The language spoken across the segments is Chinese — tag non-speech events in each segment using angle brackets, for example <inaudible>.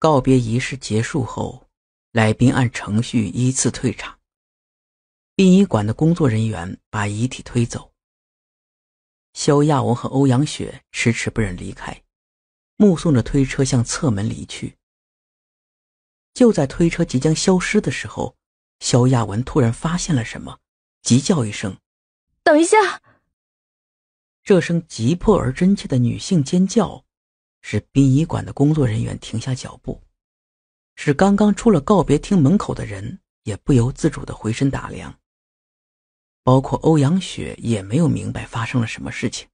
告别仪式结束后，来宾按程序依次退场。殡仪馆的工作人员把遗体推走。肖亚文和欧阳雪迟迟不忍离开，目送着推车向侧门离去。就在推车即将消失的时候，肖亚文突然发现了什么，急叫一声：“等一下！”这声急迫而真切的女性尖叫，使殡仪馆的工作人员停下脚步，使刚刚出了告别厅门口的人也不由自主的回身打量。包括欧阳雪也没有明白发生了什么事情。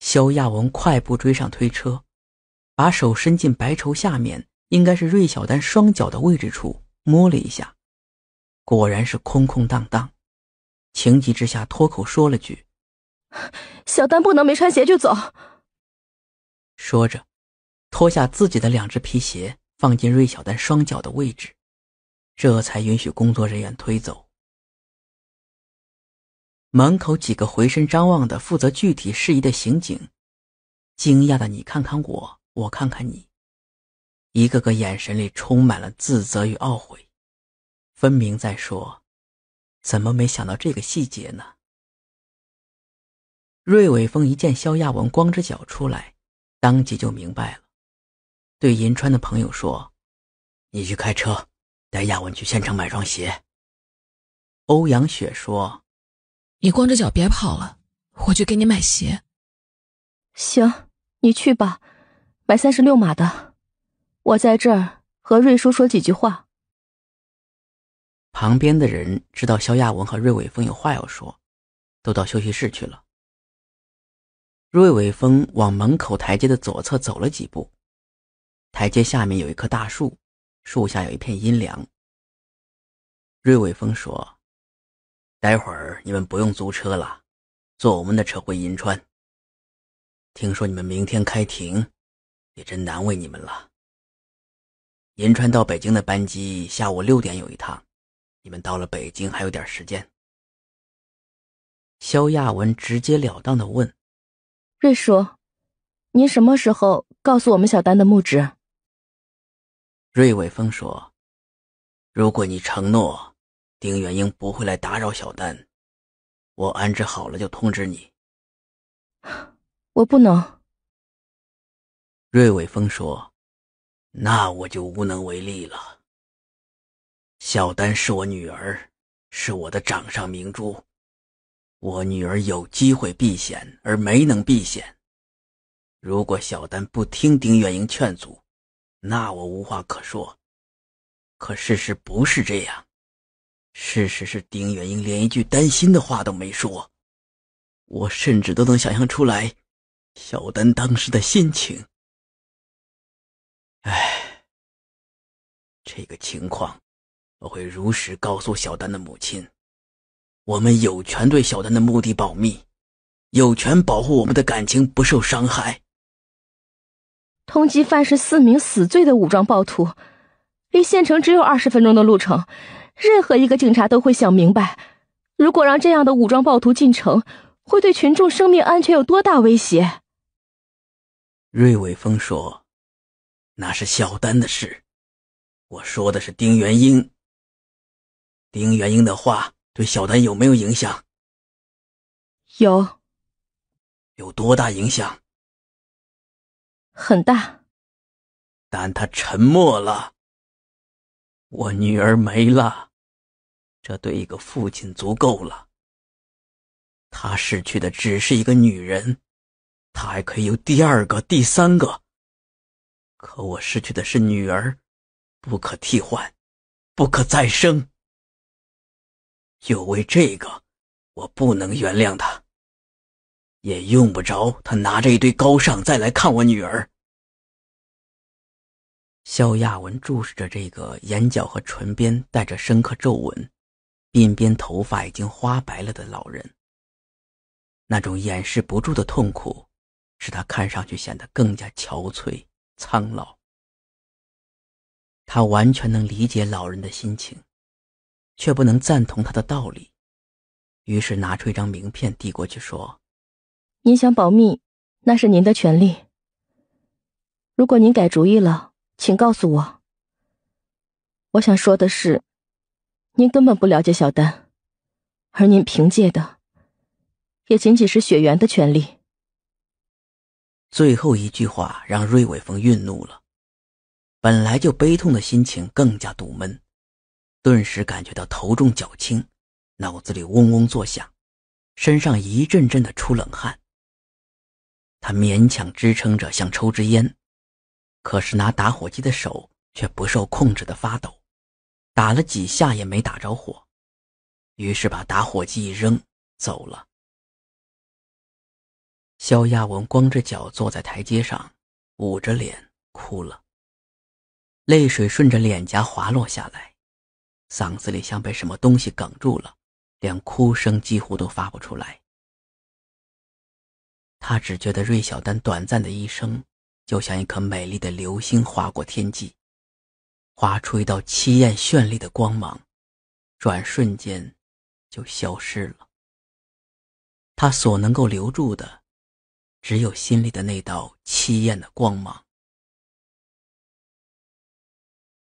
肖亚文快步追上推车，把手伸进白绸下面，应该是芮小丹双脚的位置处摸了一下，果然是空空荡荡。情急之下脱口说了句：“小丹不能没穿鞋就走。”说着，脱下自己的两只皮鞋，放进芮小丹双脚的位置，这才允许工作人员推走。门口几个回身张望的、负责具体事宜的刑警，惊讶的你看看我，我看看你，一个个眼神里充满了自责与懊悔，分明在说：“怎么没想到这个细节呢？”瑞伟峰一见肖亚文光着脚出来，当即就明白了，对银川的朋友说：“你去开车，带亚文去县城买双鞋。”欧阳雪说。你光着脚别跑了，我去给你买鞋。行，你去吧，买三十六码的。我在这儿和瑞叔说几句话。旁边的人知道肖亚文和瑞伟峰有话要说，都到休息室去了。瑞伟峰往门口台阶的左侧走了几步，台阶下面有一棵大树，树下有一片阴凉。瑞伟峰说。待会儿你们不用租车了，坐我们的车回银川。听说你们明天开庭，也真难为你们了。银川到北京的班机下午六点有一趟，你们到了北京还有点时间。肖亚文直截了当的问：“瑞叔，您什么时候告诉我们小丹的墓址？”瑞伟峰说：“如果你承诺。”丁元英不会来打扰小丹，我安置好了就通知你。<sighs> 我不能。瑞伟峰说：“那我就无能为力了。小丹是我女儿，是我的掌上明珠，我女儿有机会避险而没能避险。如果小丹不听丁元英劝阻，那我无话可说。可事实不是这样。”事实是，丁元英连一句担心的话都没说，我甚至都能想象出来，小丹当时的心情。唉，这个情况，我会如实告诉小丹的母亲。我们有权对小丹的目的保密，有权保护我们的感情不受伤害。通缉犯是四名死罪的武装暴徒，离县城只有二十分钟的路程。任何一个警察都会想明白，如果让这样的武装暴徒进城，会对群众生命安全有多大威胁？瑞伟峰说：“那是小丹的事，我说的是丁元英。丁元英的话对小丹有没有影响？有，有多大影响？很大。但他沉默了，我女儿没了。”这对一个父亲足够了。他失去的只是一个女人，他还可以有第二个、第三个。可我失去的是女儿，不可替换，不可再生。就为这个，我不能原谅他，也用不着他拿着一堆高尚再来看我女儿。肖亚文注视着这个眼角和唇边带着深刻皱纹。鬓边头发已经花白了的老人，那种掩饰不住的痛苦，使他看上去显得更加憔悴苍老。他完全能理解老人的心情，却不能赞同他的道理，于是拿出一张名片递过去，说：“您想保密，那是您的权利。如果您改主意了，请告诉我。我想说的是，您根本不了解小丹，而您凭借的也仅仅是血缘的权利。最后一句话让瑞伟峰愠怒了，本来就悲痛的心情更加堵闷，顿时感觉到头重脚轻，脑子里嗡嗡作响，身上一阵阵的出冷汗。他勉强支撑着，想抽支烟，可是拿打火机的手却不受控制的发抖，打了几下也没打着火，于是把打火机一扔，走了。肖亚文光着脚坐在台阶上，捂着脸哭了，泪水顺着脸颊滑落下来，嗓子里像被什么东西哽住了，连哭声几乎都发不出来。他只觉得芮小丹短暂的一生，就像一颗美丽的流星划过天际，划出一道凄艳绚丽的光芒，转瞬间就消失了。他所能够留住的。只有心里的那道凄艳的光芒。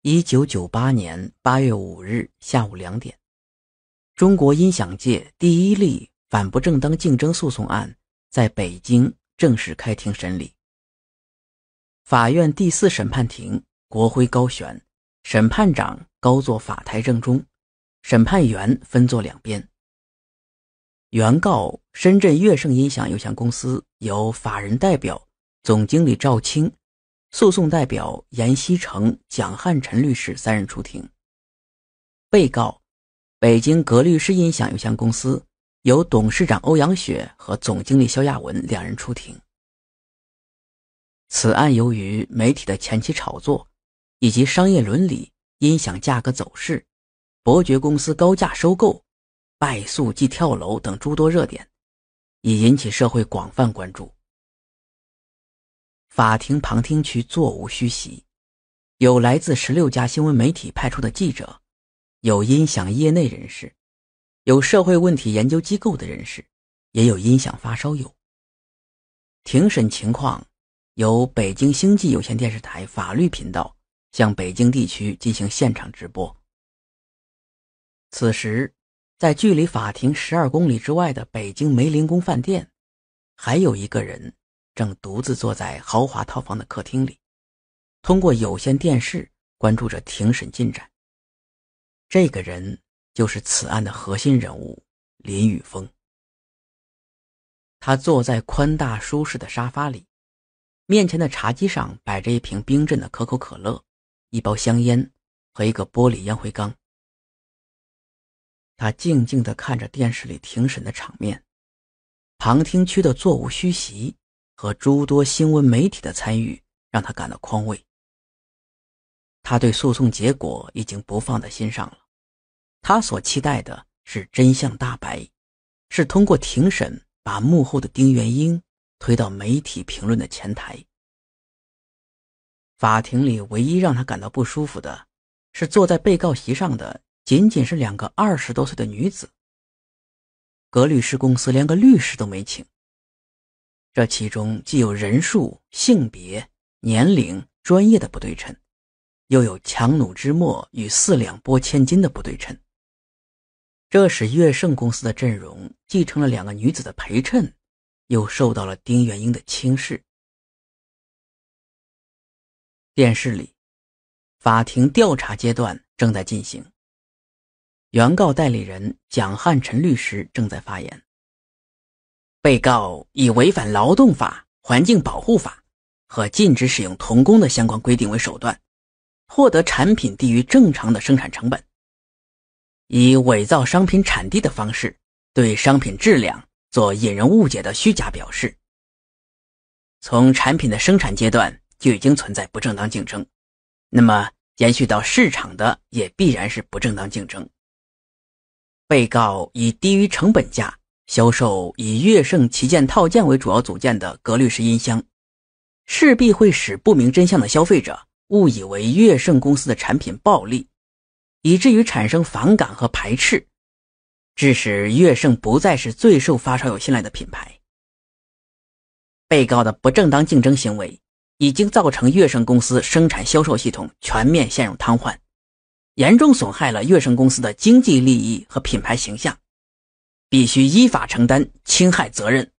一九九八年八月五日下午两点，中国音响界第一例反不正当竞争诉讼案在北京正式开庭审理。法院第四审判庭国徽高悬，审判长高坐法台正中，审判员分坐两边。原告深圳乐盛音响有限公司由法人代表、总经理赵青、诉讼代表严锡成、蒋汉臣律师三人出庭。被告北京格律诗音响有限公司由董事长欧阳雪和总经理肖亚文两人出庭。此案由于媒体的前期炒作，以及商业伦理、音响价格走势、伯爵公司高价收购。败诉即跳楼等诸多热点，已引起社会广泛关注。法庭旁听区座无虚席，有来自十六家新闻媒体派出的记者，有音响业内人士，有社会问题研究机构的人士，也有音响发烧友。庭审情况由北京星际有线电视台法律频道向北京地区进行现场直播。此时。在距离法庭十二公里之外的北京梅林宫饭店，还有一个人正独自坐在豪华套房的客厅里，通过有线电视关注着庭审进展。这个人就是此案的核心人物林宇峰。他坐在宽大舒适的沙发里，面前的茶几上摆着一瓶冰镇的可口可乐、一包香烟和一个玻璃烟灰缸。他静静地看着电视里庭审的场面，旁听区的座无虚席和诸多新闻媒体的参与让他感到宽慰。他对诉讼结果已经不放在心上了，他所期待的是真相大白，是通过庭审把幕后的丁元英推到媒体评论的前台。法庭里唯一让他感到不舒服的是坐在被告席上的。仅仅是两个二十多岁的女子。格律师公司连个律师都没请。这其中既有人数、性别、年龄、专业的不对称，又有强弩之末与四两拨千斤的不对称。这使乐盛公司的阵容继承了两个女子的陪衬，又受到了丁元英的轻视。电视里，法庭调查阶段正在进行。原告代理人蒋汉臣律师正在发言。被告以违反劳动法、环境保护法和禁止使用童工的相关规定为手段，获得产品低于正常的生产成本，以伪造商品产地的方式对商品质量做引人误解的虚假表示。从产品的生产阶段就已经存在不正当竞争，那么延续到市场的也必然是不正当竞争。被告以低于成本价销售以乐圣旗舰套件为主要组件的格律诗音箱，势必会使不明真相的消费者误以为乐圣公司的产品暴利，以至于产生反感和排斥，致使乐圣不再是最受发烧友信赖的品牌。被告的不正当竞争行为已经造成乐圣公司生产销售系统全面陷入瘫痪，严重损害了乐圣公司的经济利益和品牌形象，必须依法承担侵害责任。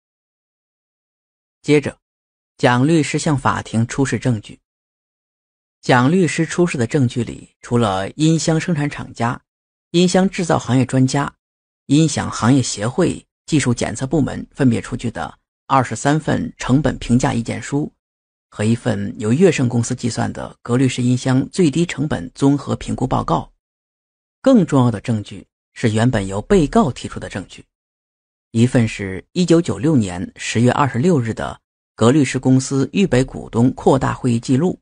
接着，蒋律师向法庭出示证据。蒋律师出示的证据里，除了音箱生产厂家、音箱制造行业专家、音响行业协会技术检测部门分别出具的二十三份成本评价意见书和一份由乐盛公司计算的格律诗音箱最低成本综合评估报告，更重要的证据是原本由被告提出的证据，一份是一九九六年十月二十六日的格律诗公司预备股东扩大会议记录。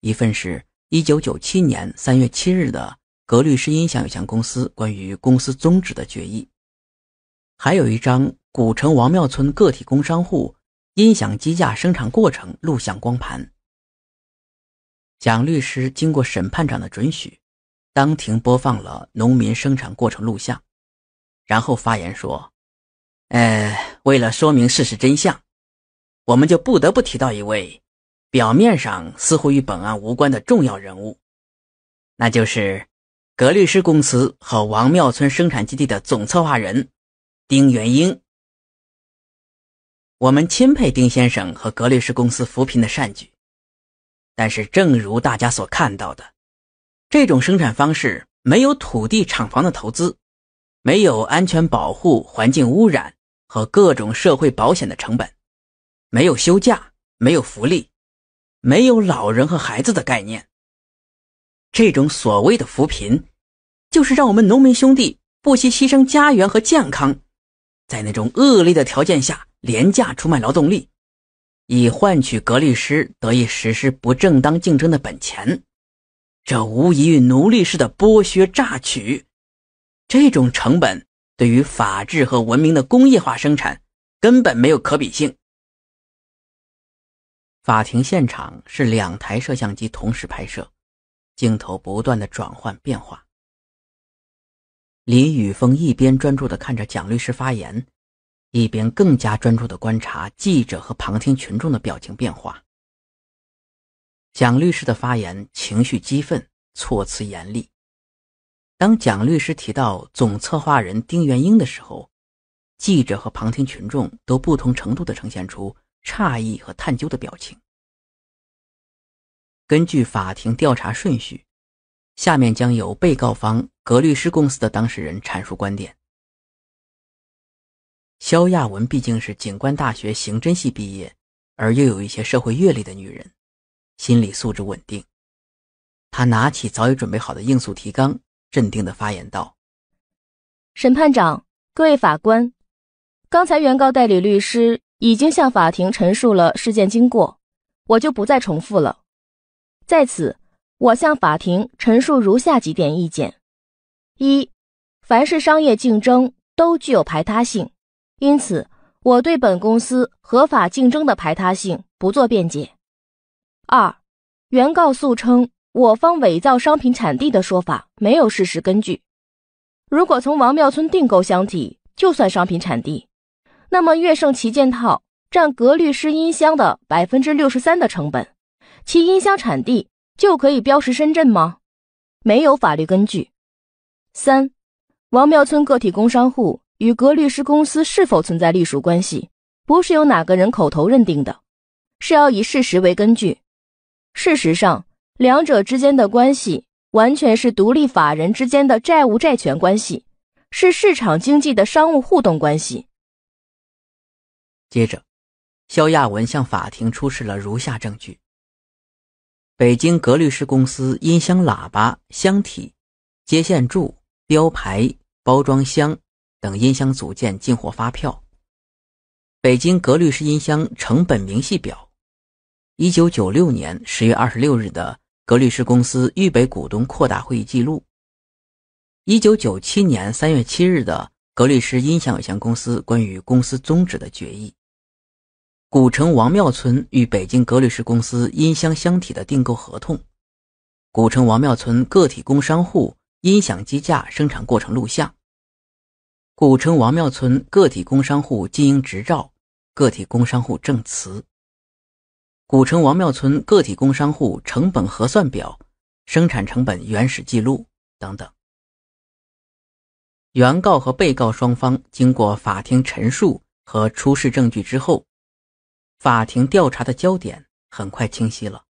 一份是1997年3月7日的格律诗音响有限公司关于公司宗旨的决议，还有一张古城王庙村个体工商户音响机架生产过程录像光盘。蒋律师经过审判长的准许，当庭播放了农民生产过程录像，然后发言说：“呃，为了说明事实真相，我们就不得不提到一位。”表面上似乎与本案无关的重要人物，那就是格律诗公司和王庙村生产基地的总策划人丁元英。我们钦佩丁先生和格律诗公司扶贫的善举，但是正如大家所看到的，这种生产方式没有土地厂房的投资，没有安全保护、环境污染和各种社会保险的成本，没有休假，没有福利。没有老人和孩子的概念。这种所谓的扶贫，就是让我们农民兄弟不惜牺牲家园和健康，在那种恶劣的条件下廉价出卖劳动力，以换取格律师得以实施不正当竞争的本钱。这无异于奴隶式的剥削榨取。这种成本对于法治和文明的工业化生产根本没有可比性。法庭现场是两台摄像机同时拍摄，镜头不断的转换变化。李宇峰一边专注的看着蒋律师发言，一边更加专注的观察记者和旁听群众的表情变化。蒋律师的发言情绪激愤，措辞严厉。当蒋律师提到总策划人丁元英的时候，记者和旁听群众都不同程度的呈现出。诧异和探究的表情。根据法庭调查顺序，下面将由被告方格律师公司的当事人阐述观点。肖亚文毕竟是警官大学刑侦系毕业，而又有一些社会阅历的女人，心理素质稳定。他拿起早已准备好的应诉提纲，镇定的发言道：“审判长，各位法官，刚才原告代理律师。”已经向法庭陈述了事件经过，我就不再重复了。在此，我向法庭陈述如下几点意见：一，凡是商业竞争都具有排他性，因此我对本公司合法竞争的排他性不做辩解。二，原告诉称我方伪造商品产地的说法没有事实根据。如果从王庙村订购箱体就算商品产地。那么，乐盛旗舰套占格律诗音箱的百分之六十三的成本，其音箱产地就可以标识深圳吗？没有法律根据。三，王庙村个体工商户与格律诗公司是否存在隶属关系，不是由哪个人口头认定的，是要以事实为根据。事实上，两者之间的关系完全是独立法人之间的债务债权关系，是市场经济的商务互动关系。接着，肖亚文向法庭出示了如下证据：北京格律诗公司音箱喇叭箱体、接线柱、标牌、包装箱等音箱组件进货发票；北京格律诗音箱成本明细表；一九九六年十月二十六日的格律诗公司预备股东扩大会议记录；一九九七年三月七日的格律诗音响有限公司关于公司宗旨的决议。古城王庙村与北京格律诗公司音箱箱体的订购合同，古城王庙村个体工商户音响机架生产过程录像，古城王庙村个体工商户经营执照、个体工商户证词，古城王庙村个体工商户成本核算表、生产成本原始记录等等。原告和被告双方经过法庭陈述和出示证据之后，法庭调查的焦点很快清晰了。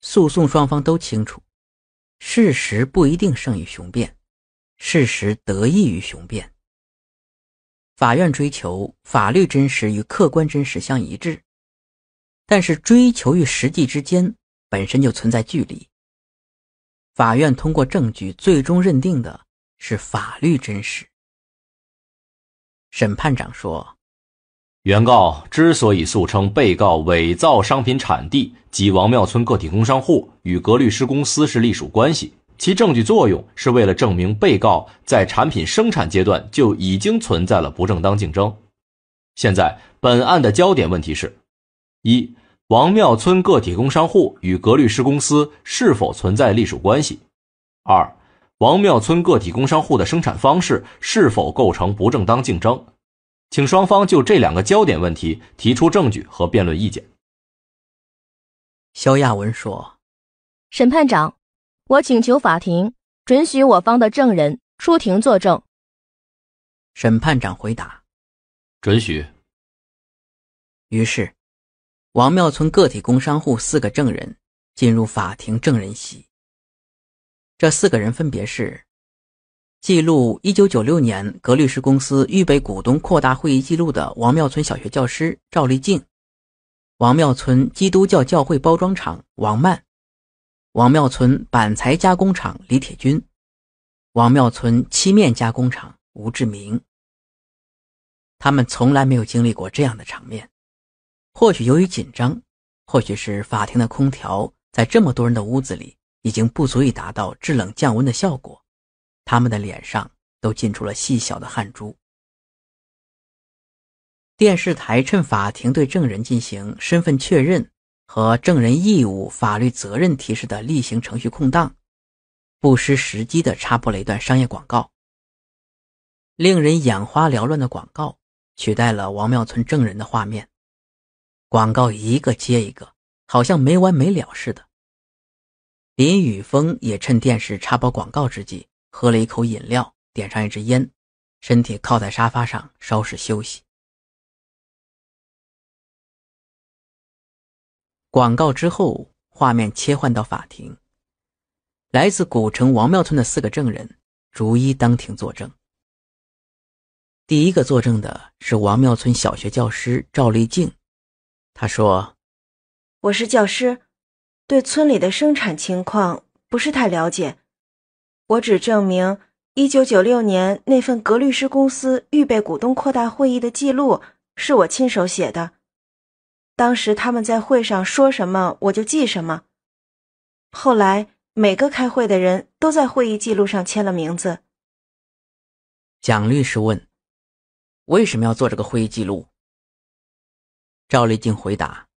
诉讼双方都清楚，事实不一定胜于雄辩，事实得益于雄辩。法院追求法律真实与客观真实相一致。但是追求与实际之间本身就存在距离。法院通过证据最终认定的是法律真实。审判长说：“原告之所以诉称被告伪造商品产地及王庙村个体工商户与格律师公司是隶属关系，其证据作用是为了证明被告在产品生产阶段就已经存在了不正当竞争。现在本案的焦点问题是。”一、王庙村个体工商户与格律师公司是否存在隶属关系？二、王庙村个体工商户的生产方式是否构成不正当竞争？请双方就这两个焦点问题提出证据和辩论意见。肖亚文说：“审判长，我请求法庭准许我方的证人出庭作证。”审判长回答：“准许。”于是。王庙村个体工商户四个证人进入法庭证人席。这四个人分别是：记录1996年格律师公司预备股东扩大会议记录的王庙村小学教师赵丽静，王庙村基督教教会包装厂王曼，王庙村板材加工厂李铁军，王庙村漆面加工厂吴志明。他们从来没有经历过这样的场面。或许由于紧张，或许是法庭的空调在这么多人的屋子里已经不足以达到制冷降温的效果，他们的脸上都浸出了细小的汗珠。电视台趁法庭对证人进行身份确认和证人义务、法律责任提示的例行程序空档，不失时机地插播了一段商业广告。令人眼花缭乱的广告取代了王庙村证人的画面。广告一个接一个，好像没完没了似的。林雨峰也趁电视插播广告之际，喝了一口饮料，点上一支烟，身体靠在沙发上稍事休息。广告之后，画面切换到法庭，来自古城王庙村的四个证人逐一当庭作证。第一个作证的是王庙村小学教师赵丽静。他说：“我是教师，对村里的生产情况不是太了解。我只证明，一九九六年那份格律师公司预备股东扩大会议的记录是我亲手写的。当时他们在会上说什么，我就记什么。后来每个开会的人都在会议记录上签了名字。”蒋律师问：“为什么要做这个会议记录？”赵丽静回答：“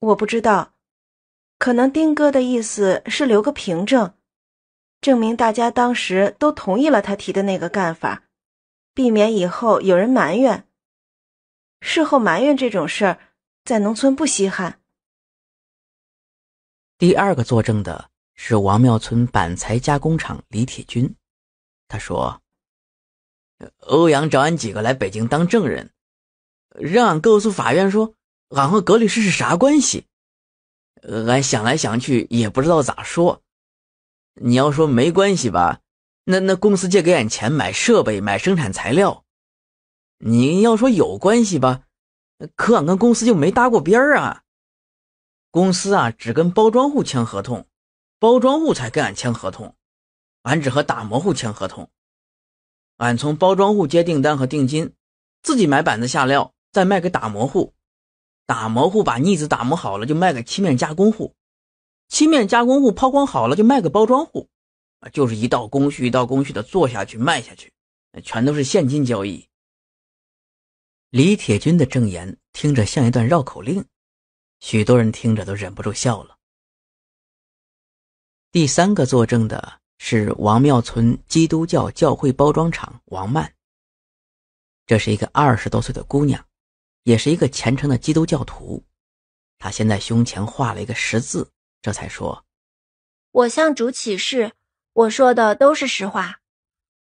我不知道，可能丁哥的意思是留个凭证，证明大家当时都同意了他提的那个干法，避免以后有人埋怨。事后埋怨这种事儿，在农村不稀罕。”第二个作证的是王庙村板材加工厂李铁军，他说：“欧阳找俺几个来北京当证人。”让俺告诉法院说，俺和格律师是啥关系？俺想来想去也不知道咋说。你要说没关系吧，那那公司借给俺钱买设备、买生产材料。你要说有关系吧，可俺跟公司就没搭过边儿啊。公司啊，只跟包装户签合同，包装户才跟俺签合同，俺只和打磨户签合同。俺从包装户接订单和定金，自己买板子下料。再卖给打磨户，打磨户把腻子打磨好了，就卖给漆面加工户，漆面加工户抛光好了，就卖给包装户，啊，就是一道工序一道工序的做下去卖下去，全都是现金交易。李铁军的证言听着像一段绕口令，许多人听着都忍不住笑了。第三个作证的是王庙村基督教教会包装厂王曼，这是一个二十多岁的姑娘。也是一个虔诚的基督教徒，他先在胸前画了一个十字，这才说：“我向主起誓，我说的都是实话。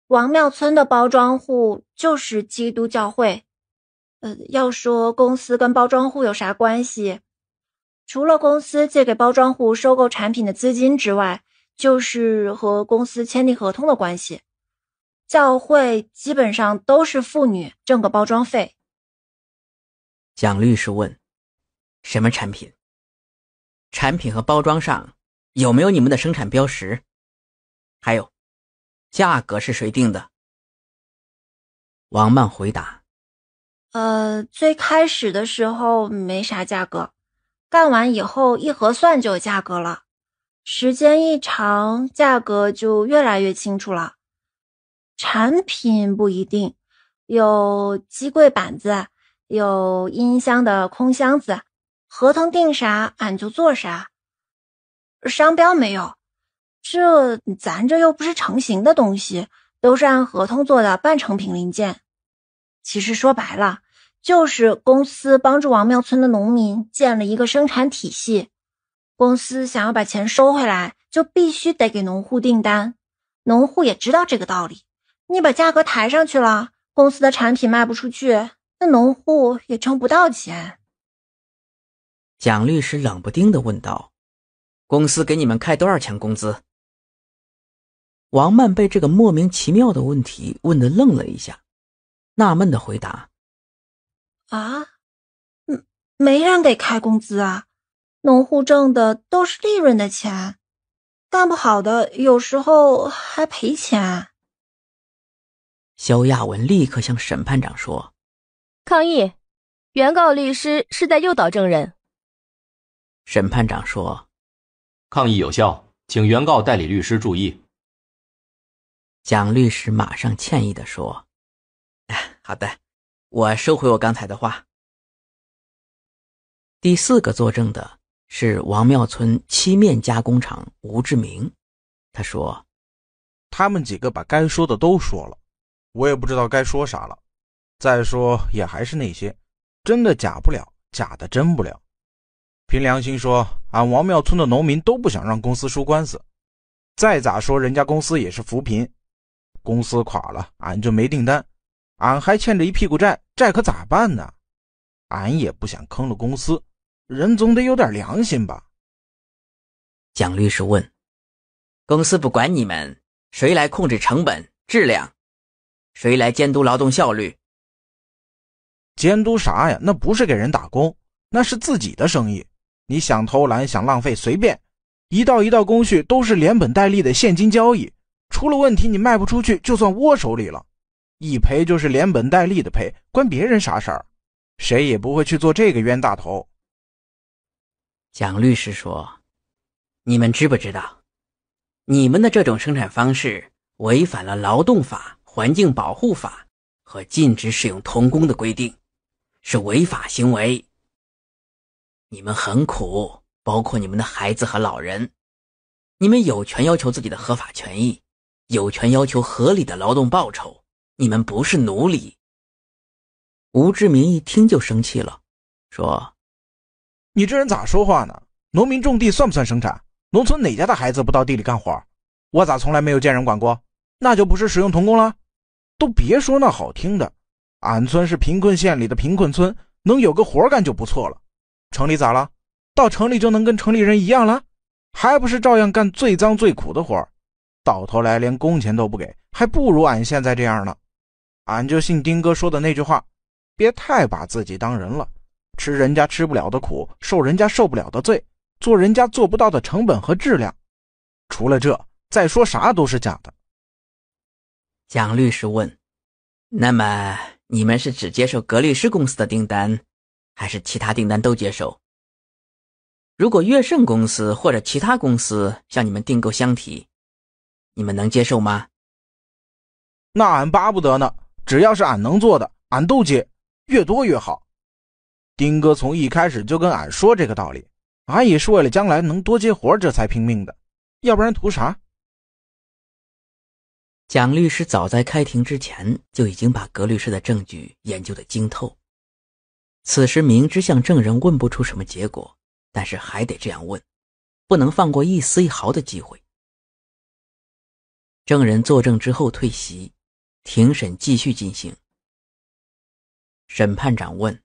王庙村的包装户就是基督教会。呃，要说公司跟包装户有啥关系，除了公司借给包装户收购产品的资金之外，就是和公司签订合同的关系。教会基本上都是妇女挣个包装费。”蒋律师问。什么产品？产品和包装上有没有你们的生产标识？还有，价格是谁定的？王曼回答：“呃，最开始的时候没啥价格，干完以后一核算就有价格了。时间一长，价格就越来越清楚了。产品不一定，有机柜板子，有音箱的空箱子。”合同定啥，俺就做啥。商标没有，这咱这又不是成型的东西，都是按合同做的半成品零件。其实说白了，就是公司帮助王庙村的农民建了一个生产体系。公司想要把钱收回来，就必须得给农户订单。农户也知道这个道理。你把价格抬上去了，公司的产品卖不出去，那农户也挣不到钱。蒋律师冷不丁的问道：“公司给你们开多少钱工资？”王曼被这个莫名其妙的问题问的愣了一下，纳闷的回答：“啊，嗯，没人给开工资啊，农户挣的都是利润的钱，干不好的有时候还赔钱。”肖亚文立刻向审判长说：“抗议！原告律师是在诱导证人。”审判长说：“抗议有效，请原告代理律师注意。”蒋律师马上歉意的说：“好的，我收回我刚才的话。”第四个作证的是王庙村漆面加工厂吴志明，他说：“他们几个把该说的都说了，我也不知道该说啥了。再说也还是那些，真的假不了，假的真不了。”凭良心说，俺王庙村的农民都不想让公司输官司。再咋说，人家公司也是扶贫，公司垮了，俺就没订单，俺还欠着一屁股债，债可咋办呢？俺也不想坑了公司，人总得有点良心吧？蒋律师问：“公司不管你们，谁来控制成本、质量？谁来监督劳动效率？监督啥呀？那不是给人打工，那是自己的生意。”你想偷懒想浪费随便，一道一道工序都是连本带利的现金交易，出了问题你卖不出去就算窝手里了，一赔就是连本带利的赔，关别人啥事儿？谁也不会去做这个冤大头。蒋律师说：“你们知不知道，你们的这种生产方式违反了劳动法、环境保护法和禁止使用童工的规定，是违法行为。”你们很苦，包括你们的孩子和老人。你们有权要求自己的合法权益，有权要求合理的劳动报酬。你们不是奴隶。吴志明一听就生气了，说：“你这人咋说话呢？农民种地算不算生产？农村哪家的孩子不到地里干活？我咋从来没有见人管过？那就不是使用童工了。都别说那好听的，俺村是贫困县里的贫困村，能有个活干就不错了。”城里咋了？到城里就能跟城里人一样了？还不是照样干最脏最苦的活到头来连工钱都不给，还不如俺现在这样呢。俺就信丁哥说的那句话：别太把自己当人了，吃人家吃不了的苦，受人家受不了的罪，做人家做不到的成本和质量。除了这，再说啥都是假的。蒋律师问：“那么你们是只接受格律师公司的订单？”还是其他订单都接受。如果悦盛公司或者其他公司向你们订购箱体，你们能接受吗？那俺巴不得呢。只要是俺能做的，俺都接，越多越好。丁哥从一开始就跟俺说这个道理，俺也是为了将来能多接活这才拼命的，要不然图啥？蒋律师早在开庭之前就已经把葛律师的证据研究的精透。此时明知向证人问不出什么结果，但是还得这样问，不能放过一丝一毫的机会。证人作证之后退席，庭审继续进行。审判长问：“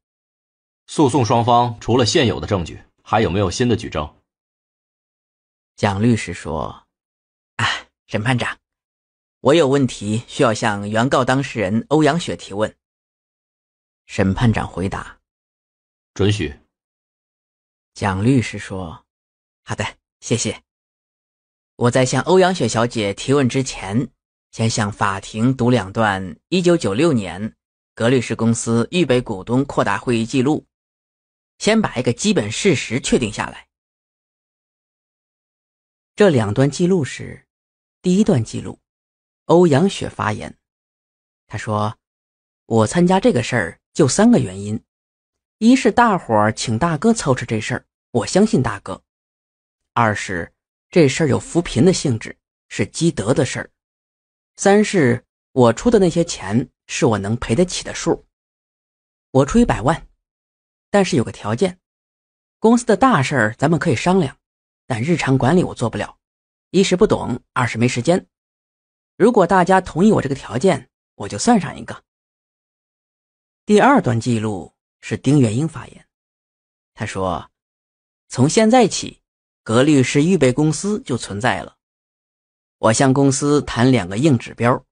诉讼双方除了现有的证据，还有没有新的举证？”蒋律师说：“哎，审判长，我有问题需要向原告当事人欧阳雪提问。”审判长回答：“准许。”蒋律师说：“好的，谢谢。我在向欧阳雪小姐提问之前，先向法庭读两段1996年格律师公司预备股东扩大会议记录，先把一个基本事实确定下来。这两段记录是：第一段记录，欧阳雪发言，她说：‘我参加这个事儿。’”就三个原因：一是大伙儿请大哥操持这事儿，我相信大哥；二是这事儿有扶贫的性质，是积德的事儿；三是我出的那些钱是我能赔得起的数。我出一百万，但是有个条件：公司的大事儿咱们可以商量，但日常管理我做不了，一是不懂，二是没时间。如果大家同意我这个条件，我就算上一个。第二段记录是丁元英发言，他说：“从现在起，格律师预备公司就存在了。我向公司谈两个硬指标，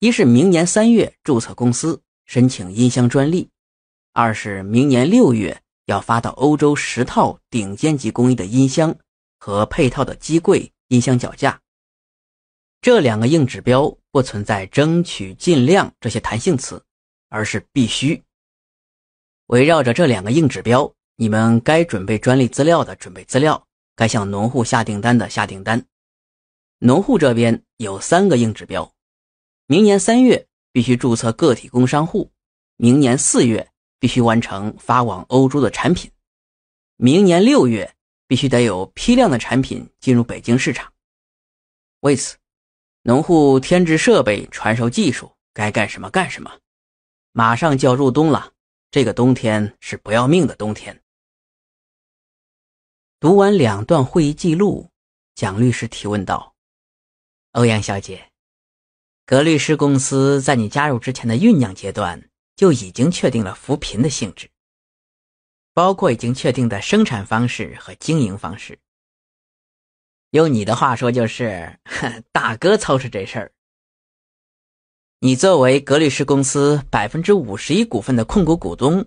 一是明年三月注册公司，申请音箱专利；二是明年六月要发到欧洲十套顶尖级工艺的音箱和配套的机柜、音箱脚架。这两个硬指标不存在争取、尽量这些弹性词。”而是必须围绕着这两个硬指标，你们该准备专利资料的准备资料，该向农户下订单的下订单。农户这边有三个硬指标：明年三月必须注册个体工商户，明年四月必须完成发往欧洲的产品，明年六月必须得有批量的产品进入北京市场。为此，农户添置设备，传授技术，该干什么干什么。马上就要入冬了，这个冬天是不要命的冬天。读完两段会议记录，蒋律师提问道：“欧阳小姐，格律师公司在你加入之前的酝酿阶段就已经确定了扶贫的性质，包括已经确定的生产方式和经营方式。用你的话说，就是大哥操持这事儿。”你作为格律师公司百分之五十一股份的控股股东，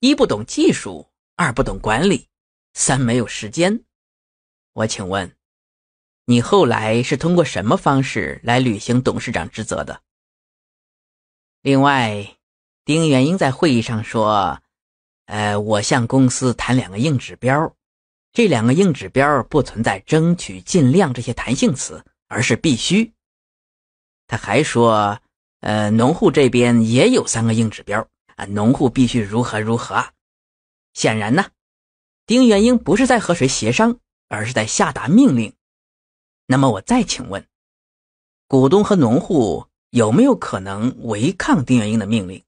一不懂技术，二不懂管理，三没有时间。我请问，你后来是通过什么方式来履行董事长职责的？另外，丁元英在会议上说：“呃，我向公司谈两个硬指标，这两个硬指标不存在争取、尽量这些弹性词，而是必须。”他还说。呃，农户这边也有三个硬指标啊，农户必须如何如何。显然呢，丁元英不是在和谁协商，而是在下达命令。那么我再请问，股东和农户有没有可能违抗丁元英的命令？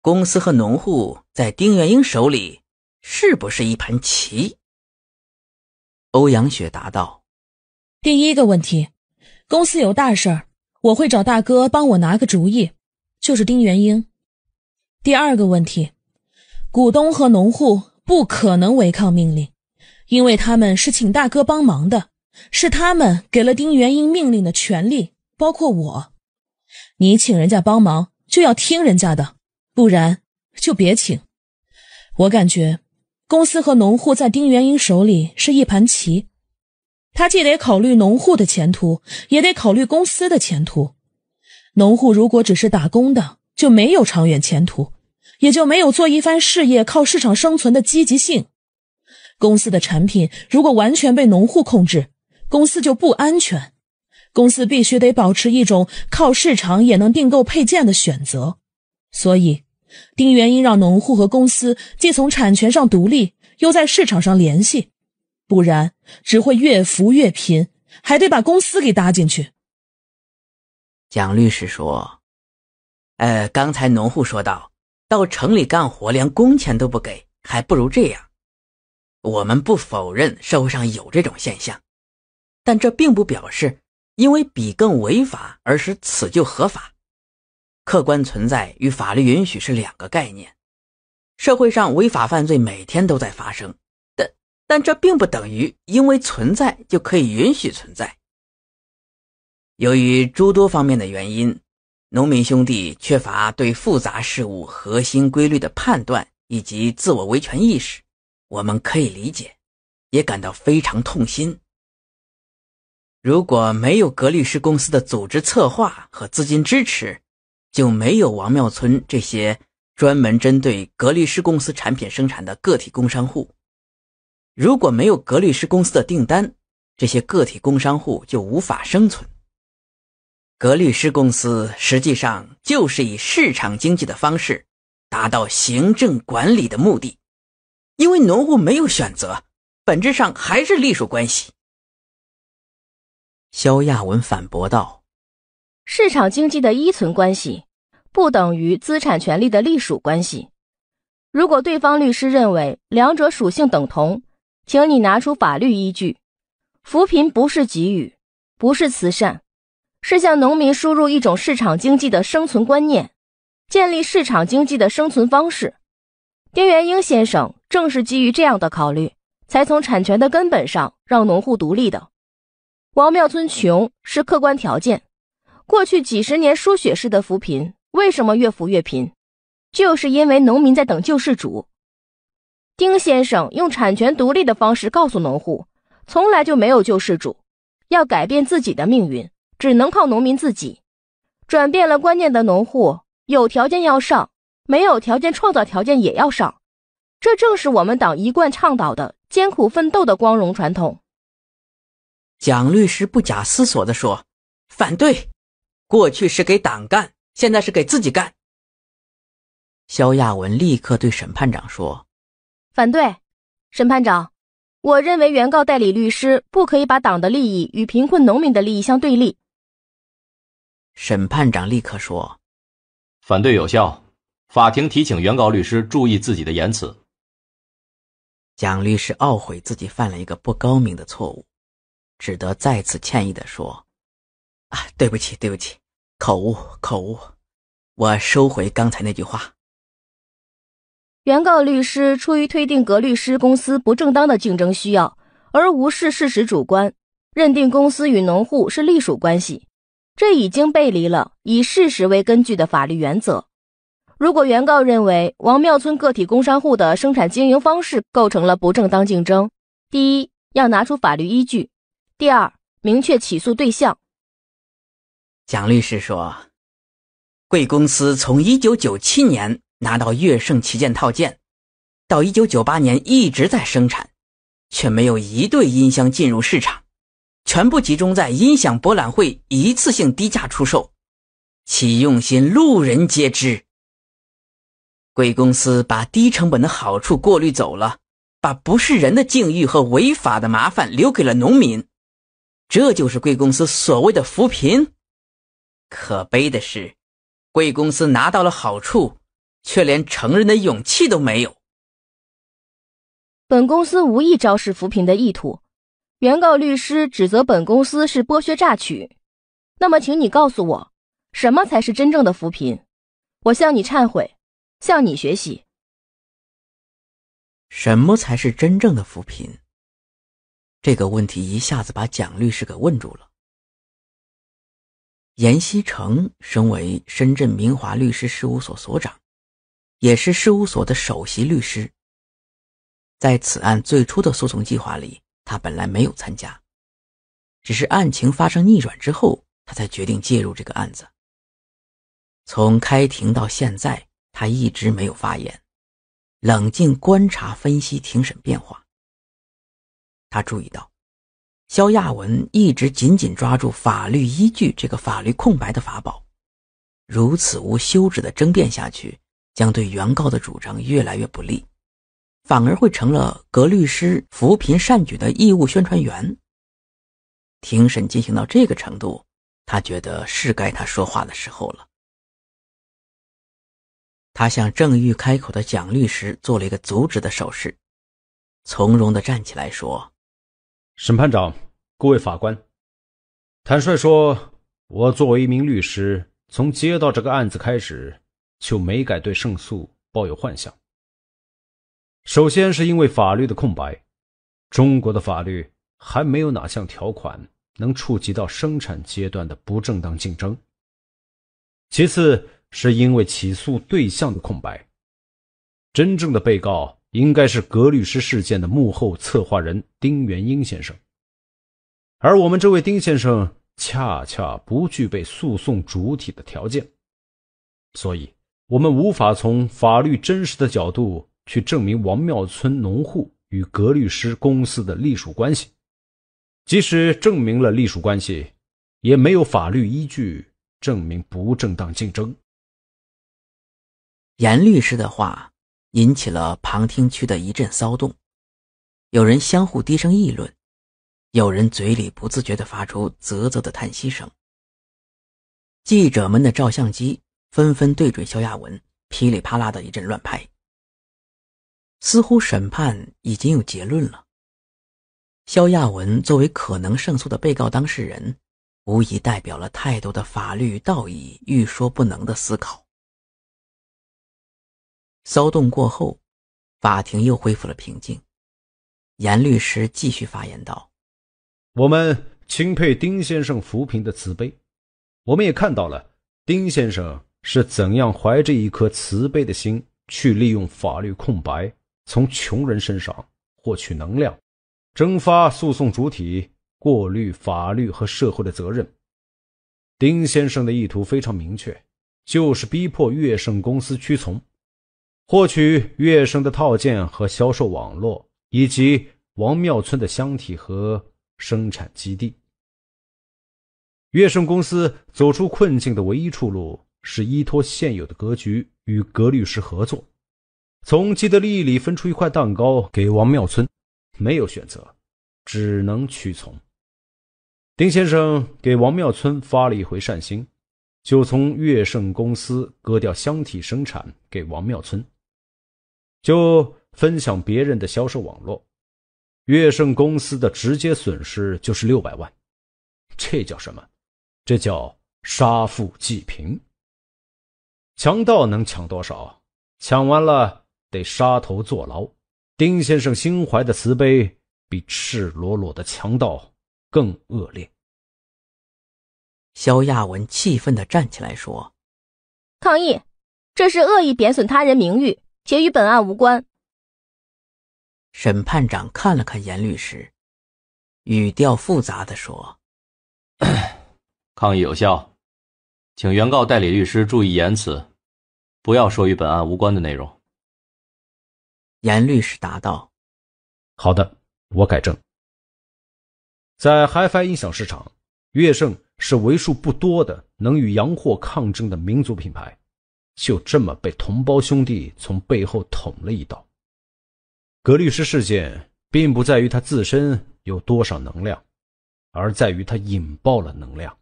公司和农户在丁元英手里是不是一盘棋？欧阳雪答道：“第一个问题，公司有大事儿。”我会找大哥帮我拿个主意，就是丁元英。第二个问题，股东和农户不可能违抗命令，因为他们是请大哥帮忙的，是他们给了丁元英命令的权利，包括我。你请人家帮忙就要听人家的，不然就别请。我感觉公司和农户在丁元英手里是一盘棋。他既得考虑农户的前途，也得考虑公司的前途。农户如果只是打工的，就没有长远前途，也就没有做一番事业、靠市场生存的积极性。公司的产品如果完全被农户控制，公司就不安全。公司必须得保持一种靠市场也能订购配件的选择。所以，丁元英让农户和公司既从产权上独立，又在市场上联系。不然只会越扶越贫，还得把公司给搭进去。蒋律师说：“呃，刚才农户说道，到城里干活连工钱都不给，还不如这样。我们不否认社会上有这种现象，但这并不表示因为比更违法而使此就合法。客观存在与法律允许是两个概念。社会上违法犯罪每天都在发生，但但这并不等于因为存在就可以允许存在。由于诸多方面的原因，农民兄弟缺乏对复杂事物核心规律的判断以及自我维权意识。我们可以理解，也感到非常痛心。如果没有格律师公司的组织策划和资金支持，就没有王庙村这些专门针对格律师公司产品生产的个体工商户。如果没有格律师公司的订单，这些个体工商户就无法生存。格律师公司实际上就是以市场经济的方式，达到行政管理的目的。因为农户没有选择，本质上还是隶属关系。肖亚文反驳道：“市场经济的依存关系不等于资产权利的隶属关系。如果对方律师认为两者属性等同，请你拿出法律依据。扶贫不是给予，不是慈善，是向农民输入一种市场经济的生存观念，建立市场经济的生存方式。”丁元英先生正是基于这样的考虑，才从产权的根本上让农户独立的。王庙村穷是客观条件，过去几十年输血式的扶贫，为什么越扶越贫？就是因为农民在等救世主。丁先生用产权独立的方式告诉农户，从来就没有救世主，要改变自己的命运，只能靠农民自己。转变了观念的农户，有条件要上。没有条件创造条件也要上，这正是我们党一贯倡导的艰苦奋斗的光荣传统。蒋律师不假思索地说：“反对，过去是给党干，现在是给自己干。”肖亚文立刻对审判长说：“反对，审判长，我认为原告代理律师不可以把党的利益与贫困农民的利益相对立。”审判长立刻说：“反对有效。”法庭提醒原告律师注意自己的言辞。蒋律师懊悔自己犯了一个不高明的错误，只得再次歉意地说：“啊，对不起，对不起，口误，口误，我收回刚才那句话。”原告律师出于推定格律师公司不正当的竞争需要，而无视事实主观，认定公司与农户是隶属关系，这已经背离了以事实为根据的法律原则。如果原告认为王庙村个体工商户的生产经营方式构成了不正当竞争，第一要拿出法律依据，第二明确起诉对象。蒋律师说，贵公司从一九九七年拿到乐圣旗舰套件，到一九九八年一直在生产，却没有一对音箱进入市场，全部集中在音响博览会一次性低价出售，其用心路人皆知。贵公司把低成本的好处过滤走了，把不是人的境遇和违法的麻烦留给了农民，这就是贵公司所谓的扶贫。可悲的是，贵公司拿到了好处，却连承认的勇气都没有。本公司无意昭示扶贫的意图，原告律师指责本公司是剥削榨取。那么，请你告诉我，什么才是真正的扶贫？我向你忏悔。向你学习。什么才是真正的扶贫？这个问题一下子把蒋律师给问住了。严锡成身为深圳明华律师事务所所长，也是事务所的首席律师，在此案最初的诉讼计划里，他本来没有参加，只是案情发生逆转之后，他才决定介入这个案子。从开庭到现在。他一直没有发言，冷静观察分析庭审变化。他注意到，肖亚文一直紧紧抓住法律依据这个法律空白的法宝，如此无休止的争辩下去，将对原告的主张越来越不利，反而会成了格律师扶贫善举的义务宣传员。庭审进行到这个程度，他觉得是该他说话的时候了。他向正欲开口的蒋律师做了一个阻止的手势，从容的站起来说：“审判长，各位法官，坦率说，我作为一名律师，从接到这个案子开始，就没敢对胜诉抱有幻想。首先是因为法律的空白，中国的法律还没有哪项条款能触及到生产阶段的不正当竞争。其次是因为起诉对象的空白，真正的被告应该是格律师事件的幕后策划人丁元英先生，而我们这位丁先生恰恰不具备诉讼主体的条件，所以我们无法从法律真实的角度去证明王庙村农户与格律师公司的隶属关系，即使证明了隶属关系，也没有法律依据。证明不正当竞争。严律师的话引起了旁听区的一阵骚动，有人相互低声议论，有人嘴里不自觉地发出啧啧的叹息声。记者们的照相机纷纷对准肖亚文，噼里啪啦的一阵乱拍。似乎审判已经有结论了。肖亚文作为可能胜诉的被告当事人。无疑代表了太多的法律道义欲说不能的思考。骚动过后，法庭又恢复了平静。严律师继续发言道：“我们钦佩丁先生扶贫的慈悲，我们也看到了丁先生是怎样怀着一颗慈悲的心去利用法律空白，从穷人身上获取能量，蒸发诉讼主体。”过滤法律和社会的责任。丁先生的意图非常明确，就是逼迫乐盛公司屈从，获取乐盛的套件和销售网络，以及王庙村的箱体和生产基地。乐盛公司走出困境的唯一出路是依托现有的格局与格律师合作，从既得利益里分出一块蛋糕给王庙村，没有选择，只能屈从。丁先生给王庙村发了一回善心，就从乐盛公司割掉箱体生产给王庙村，就分享别人的销售网络。乐盛公司的直接损失就是六百万，这叫什么？这叫杀富济贫。强盗能抢多少？抢完了得杀头坐牢。丁先生心怀的慈悲，比赤裸裸的强盗。更恶劣。肖亚文气愤的站起来说：“抗议！这是恶意贬损他人名誉，且与本案无关。”审判长看了看严律师，语调复杂的说：“ <coughs> 抗议有效，请原告代理律师注意言辞，不要说与本案无关的内容。”严律师答道：“好的，我改正。”在 HiFi 音响市场，乐盛是为数不多的能与洋货抗争的民族品牌，就这么被同胞兄弟从背后捅了一刀。格律师事件并不在于他自身有多少能量，而在于他引爆了能量，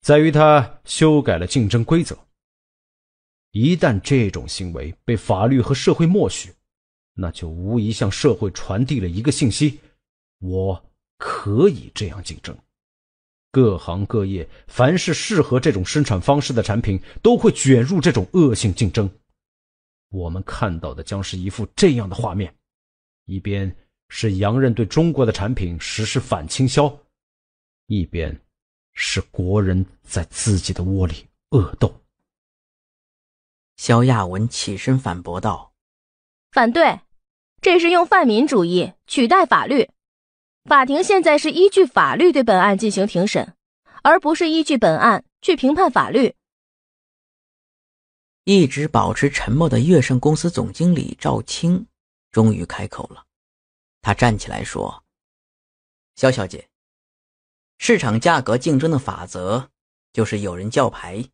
在于他修改了竞争规则。一旦这种行为被法律和社会默许，那就无疑向社会传递了一个信息：我。可以这样竞争，各行各业凡是适合这种生产方式的产品都会卷入这种恶性竞争。我们看到的将是一幅这样的画面：一边是洋人对中国的产品实施反倾销，一边是国人在自己的窝里恶斗。肖亚文起身反驳道：“反对，这是用泛民主义取代法律。”法庭现在是依据法律对本案进行庭审，而不是依据本案去评判法律。一直保持沉默的乐盛公司总经理赵青终于开口了，他站起来说：“肖小姐，市场价格竞争的法则就是有人叫牌，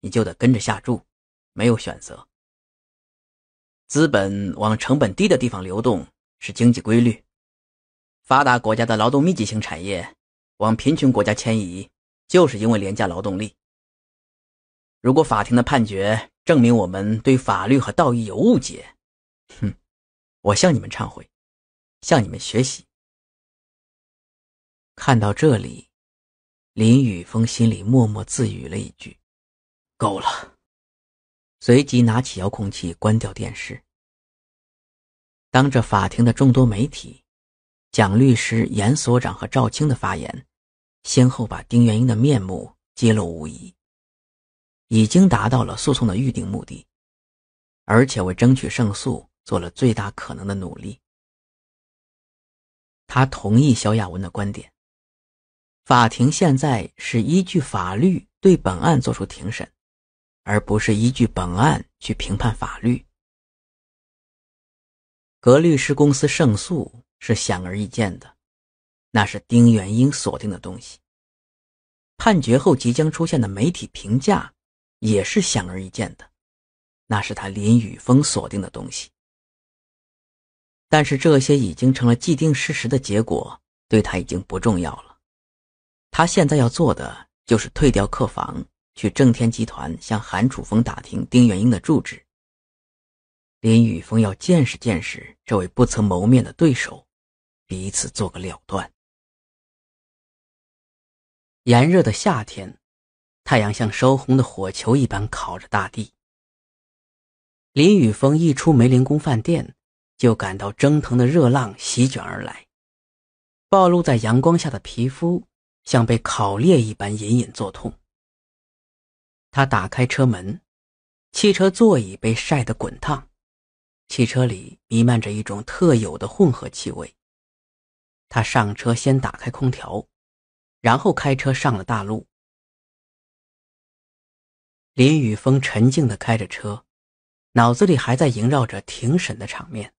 你就得跟着下注，没有选择。资本往成本低的地方流动是经济规律。”发达国家的劳动密集型产业往贫穷国家迁移，就是因为廉价劳动力。如果法庭的判决证明我们对法律和道义有误解，哼，我向你们忏悔，向你们学习。”看到这里，林雨峰心里默默自语了一句：“够了。”随即拿起遥控器关掉电视。当着法庭的众多媒体，蒋律师、严所长和赵青的发言，先后把丁元英的面目揭露无遗，已经达到了诉讼的预定目的，而且为争取胜诉做了最大可能的努力。他同意肖亚文的观点，法庭现在是依据法律对本案作出庭审，而不是依据本案去评判法律。格律师公司胜诉是显而易见的，那是丁元英锁定的东西。判决后即将出现的媒体评价也是显而易见的，那是他林宇峰锁定的东西。但是这些已经成了既定事实的结果，对他已经不重要了。他现在要做的就是退掉客房，去正天集团向韩楚风打听丁元英的住址。林宇峰要见识见识这位不曾谋面的对手，彼此做个了断。炎热的夏天，太阳像烧红的火球一般烤着大地。林宇峰一出梅林宫饭店，就感到蒸腾的热浪席卷而来，暴露在阳光下的皮肤像被烤裂一般隐隐作痛。他打开车门，汽车座椅被晒得滚烫。汽车里弥漫着一种特有的混合气味。他上车，先打开空调，然后开车上了大路。林雨峰沉静地开着车，脑子里还在萦绕着庭审的场面，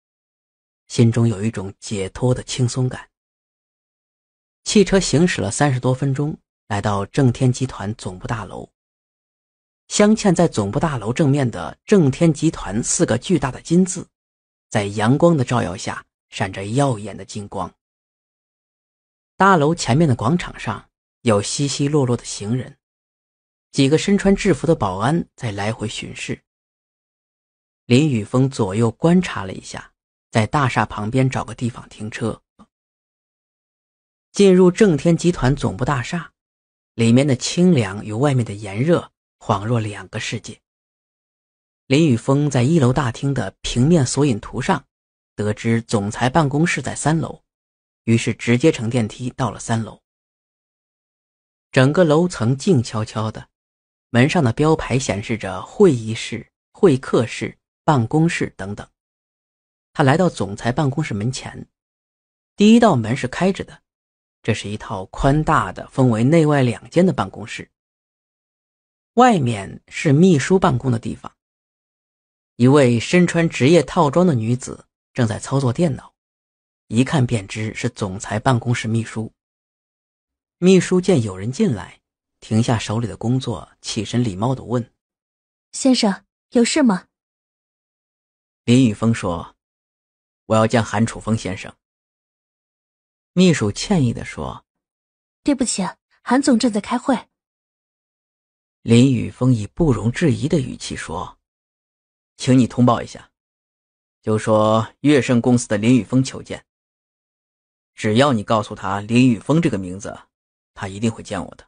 心中有一种解脱的轻松感。汽车行驶了三十多分钟，来到正天集团总部大楼。镶嵌在总部大楼正面的“正天集团”四个巨大的金字，在阳光的照耀下闪着耀眼的金光。大楼前面的广场上有稀稀落落的行人，几个身穿制服的保安在来回巡视。林宇峰左右观察了一下，在大厦旁边找个地方停车。进入正天集团总部大厦，里面的清凉与外面的炎热。恍若两个世界。林宇峰在一楼大厅的平面索引图上得知总裁办公室在三楼，于是直接乘电梯到了三楼。整个楼层静悄悄的，门上的标牌显示着会议室、会客室、办公室等等。他来到总裁办公室门前，第一道门是开着的，这是一套宽大的、分为内外两间的办公室。外面是秘书办公的地方。一位身穿职业套装的女子正在操作电脑，一看便知是总裁办公室秘书。秘书见有人进来，停下手里的工作，起身礼貌地问：“先生，有事吗？”林宇峰说：“我要见韩楚风先生。”秘书歉意地说：“对不起，韩总正在开会。”林宇峰以不容置疑的语气说：“请你通报一下，就说月盛公司的林宇峰求见。只要你告诉他林宇峰这个名字，他一定会见我的。”